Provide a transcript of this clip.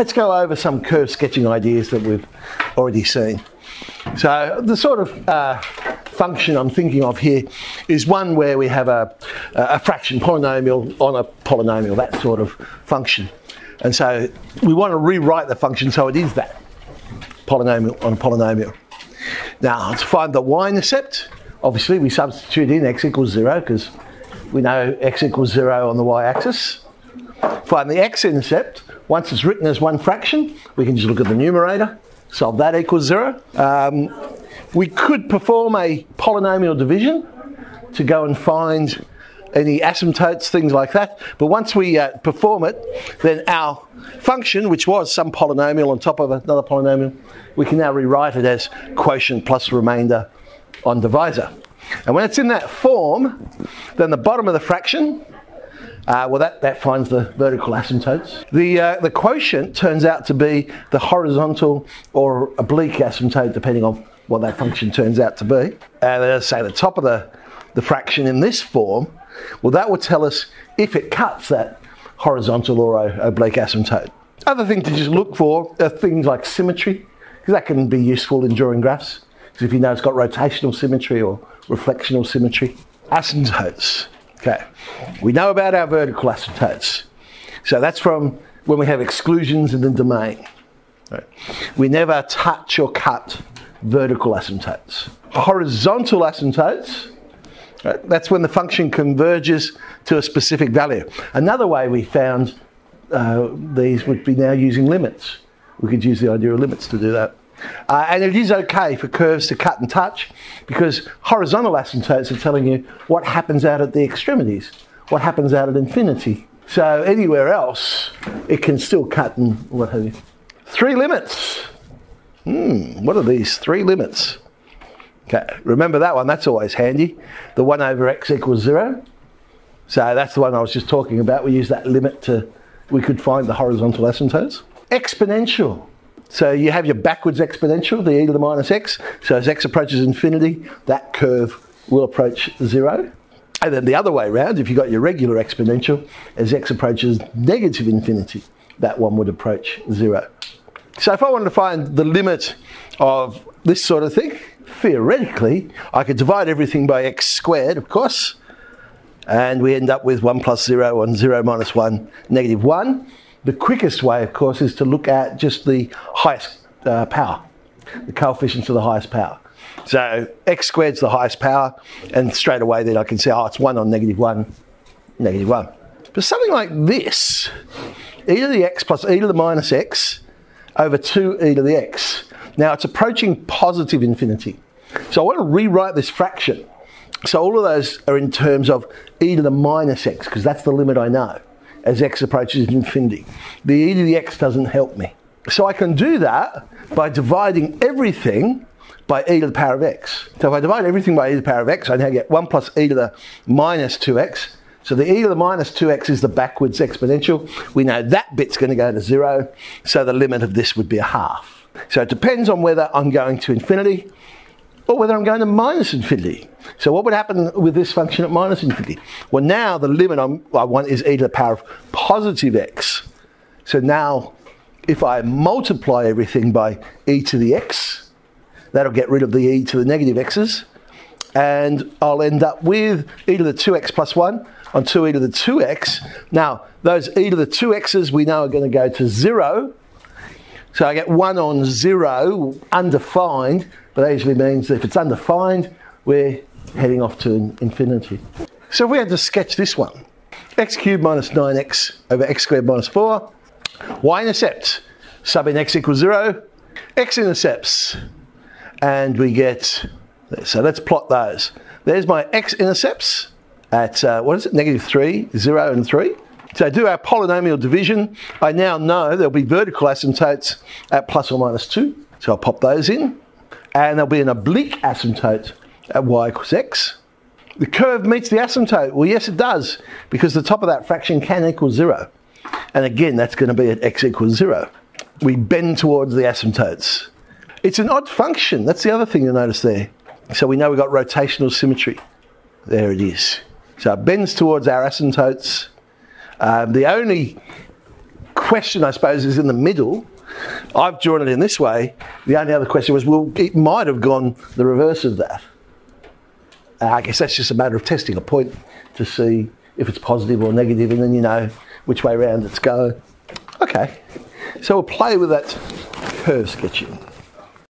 let's go over some curve sketching ideas that we've already seen. So the sort of uh, function I'm thinking of here is one where we have a, a fraction polynomial on a polynomial, that sort of function. And so we want to rewrite the function so it is that polynomial on a polynomial. Now to find the y-intercept, obviously we substitute in x equals 0 because we know x equals 0 on the y-axis. Find the x-intercept, once it's written as one fraction, we can just look at the numerator, solve that equals 0. Um, we could perform a polynomial division to go and find any asymptotes, things like that. But once we uh, perform it, then our function, which was some polynomial on top of another polynomial, we can now rewrite it as quotient plus remainder on divisor. And when it's in that form, then the bottom of the fraction, uh, well, that, that finds the vertical asymptotes. The, uh, the quotient turns out to be the horizontal or oblique asymptote, depending on what that function turns out to be. And as I say, the top of the, the fraction in this form, well, that will tell us if it cuts that horizontal or oblique asymptote. Other thing to just look for are things like symmetry, because that can be useful in drawing graphs. Because if you know it's got rotational symmetry or reflectional symmetry. Asymptotes. Okay. We know about our vertical asymptotes. So that's from when we have exclusions in the domain. Right. We never touch or cut vertical asymptotes. Horizontal asymptotes, right, that's when the function converges to a specific value. Another way we found uh, these would be now using limits. We could use the idea of limits to do that. Uh, and it is okay for curves to cut and touch because horizontal asymptotes are telling you what happens out at the extremities, what happens out at infinity. So anywhere else, it can still cut and what have you. Three limits. Hmm, what are these three limits? Okay, remember that one, that's always handy. The 1 over x equals 0. So that's the one I was just talking about. We use that limit to, we could find the horizontal asymptotes. Exponential. So you have your backwards exponential, the e to the minus x. So as x approaches infinity, that curve will approach 0. And then the other way around, if you've got your regular exponential, as x approaches negative infinity, that one would approach 0. So if I wanted to find the limit of this sort of thing, theoretically, I could divide everything by x squared, of course, and we end up with 1 plus 0 and 0 minus 1, negative 1. The quickest way, of course, is to look at just the highest uh, power, the coefficients of the highest power. So x squared is the highest power, and straight away then I can say, oh, it's 1 on negative 1, negative 1. But something like this, e to the x plus e to the minus x over 2e to the x. Now it's approaching positive infinity. So I want to rewrite this fraction. So all of those are in terms of e to the minus x, because that's the limit I know as x approaches infinity. The e to the x doesn't help me. So I can do that by dividing everything by e to the power of x. So if I divide everything by e to the power of x, I now get 1 plus e to the minus 2x. So the e to the minus 2x is the backwards exponential. We know that bit's going to go to 0, so the limit of this would be a half. So it depends on whether I'm going to infinity or whether I'm going to minus infinity. So what would happen with this function at minus infinity? Well, now the limit I'm, i want is e to the power of positive x. So now if I multiply everything by e to the x, that'll get rid of the e to the negative x's, and I'll end up with e to the 2x plus 1 on 2e to the 2x. Now, those e to the 2x's we know are going to go to 0. So I get 1 on 0, undefined, but that usually means if it's undefined, we're heading off to infinity. So if we had to sketch this one, x cubed minus 9x over x squared minus 4, y-intercept, sub in x equals 0, x-intercepts, and we get, so let's plot those. There's my x-intercepts, at, uh, what is it, negative 3, 0 and 3. So I do our polynomial division. I now know there'll be vertical asymptotes at plus or minus 2. So I'll pop those in. And there'll be an oblique asymptote at y equals x. The curve meets the asymptote. Well, yes, it does, because the top of that fraction can equal 0. And again, that's going to be at x equals 0. We bend towards the asymptotes. It's an odd function. That's the other thing you notice there. So we know we've got rotational symmetry. There it is. So it bends towards our asymptotes. Um, the only question, I suppose, is in the middle. I've drawn it in this way. The only other question was, well, it might have gone the reverse of that. Uh, I guess that's just a matter of testing a point to see if it's positive or negative, and then you know which way round it's going. Okay, so we'll play with that curve sketching.